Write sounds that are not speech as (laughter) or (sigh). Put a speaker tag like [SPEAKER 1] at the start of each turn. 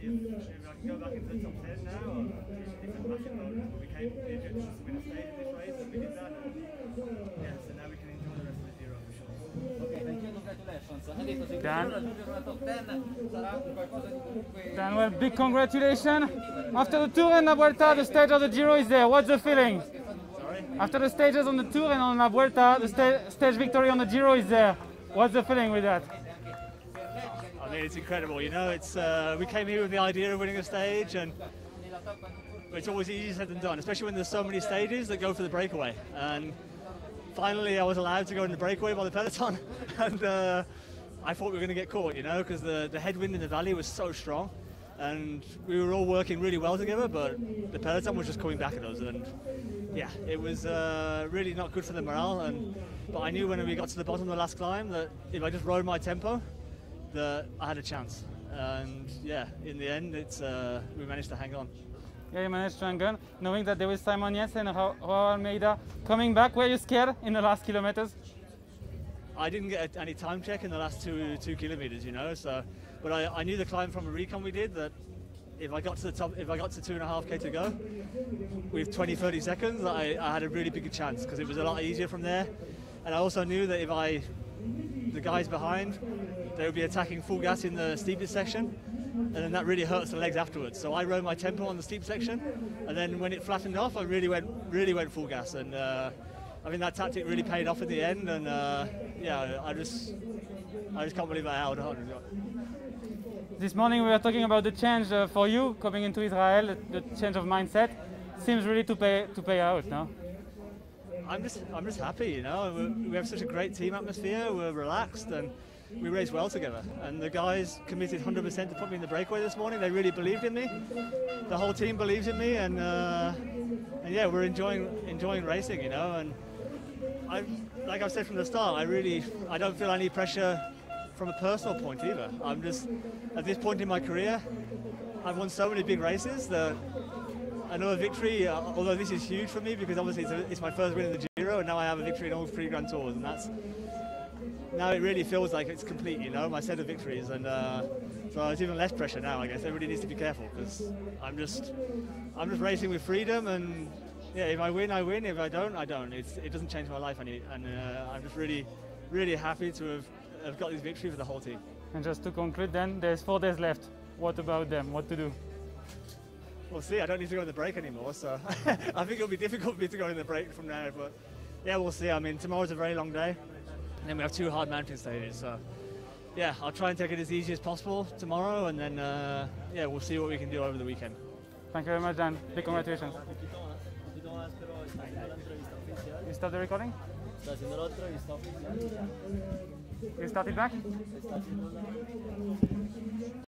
[SPEAKER 1] if, if I can go back into the top 10 now, or it's, it's a massive bonus. We came to the objective was to win a stage in this race, and we did that. And, yeah, so now we can enjoy the rest of the Giro for sure.
[SPEAKER 2] Ok, thank you, congratulations. Ha detto se
[SPEAKER 3] Dan.
[SPEAKER 2] raggiungere top 10 sarà qualcosa di comunque...
[SPEAKER 3] Dan, well, big congratulations. After the Tour and La Vuelta, the stage of the Giro is there. What's the feeling?
[SPEAKER 1] Sorry?
[SPEAKER 3] After the stages on the Tour and on La Vuelta, the sta- stage victory on the Giro is there. What's the feeling with that?
[SPEAKER 1] I mean, it's incredible. You know, it's uh, we came here with the idea of winning a stage, and it's always easier said than done, especially when there's so many stages that go for the breakaway. And finally, I was allowed to go in the breakaway by the peloton, (laughs) and uh, I thought we were going to get caught. You know, because the the headwind in the valley was so strong. And we were all working really well together, but the peloton was just coming back at us, and yeah, it was uh, really not good for the morale. And but I knew when we got to the bottom of the last climb that if I just rode my tempo, that I had a chance. And yeah, in the end, it's uh, we managed to hang on.
[SPEAKER 3] Yeah, you managed to hang on, knowing that there was Simon Yates and Ra- Raul Almeida coming back. Were you scared in the last kilometers?
[SPEAKER 1] I didn't get any time check in the last two two kilometers, you know. So, but I, I knew the climb from a recon we did that if I got to the top, if I got to two and a half k to go with 20, 30 seconds, I, I had a really big chance because it was a lot easier from there. And I also knew that if I, the guys behind, they would be attacking full gas in the steepest section, and then that really hurts the legs afterwards. So I rode my tempo on the steep section, and then when it flattened off, I really went really went full gas, and uh, I mean that tactic really paid off in the end. And uh, yeah, I just I just can't believe I held on.
[SPEAKER 3] This morning we were talking about the change uh, for you coming into Israel, the, the change of mindset. Seems really to pay to pay out, no?
[SPEAKER 1] I'm just I'm just happy, you know. We, we have such a great team atmosphere. We're relaxed and we raced well together. And the guys committed 100% to put me in the breakaway this morning. They really believed in me. The whole team believes in me, and uh, and yeah, we're enjoying enjoying racing, you know. And I, like I've said from the start, I really I don't feel any pressure from a personal point either. I'm just at this point in my career, I've won so many big races that another victory, uh, although this is huge for me because obviously it's, a, it's my first win in the Giro and now I have a victory in all three Grand Tours and that's now it really feels like it's complete, you know, my set of victories and uh, so it's even less pressure now. I guess everybody needs to be careful because I'm just I'm just racing with freedom and yeah, if I win, I win. If I don't, I don't. It's, it doesn't change my life any, and uh, I'm just really really happy to have, have got this victory for the whole team.
[SPEAKER 3] And just to conclude, then there's four days left. What about them? What to do?
[SPEAKER 1] We'll see. I don't need to go in the break anymore, so (laughs) I think it'll be difficult for me to go in the break from now. But yeah, we'll see. I mean, tomorrow's a very long day, and then we have two hard mountain stages. So yeah, I'll try and take it as easy as possible tomorrow, and then uh, yeah, we'll see what we can do over the weekend.
[SPEAKER 3] Thank you very much, Dan. Big congratulations. You start the recording? You start it back?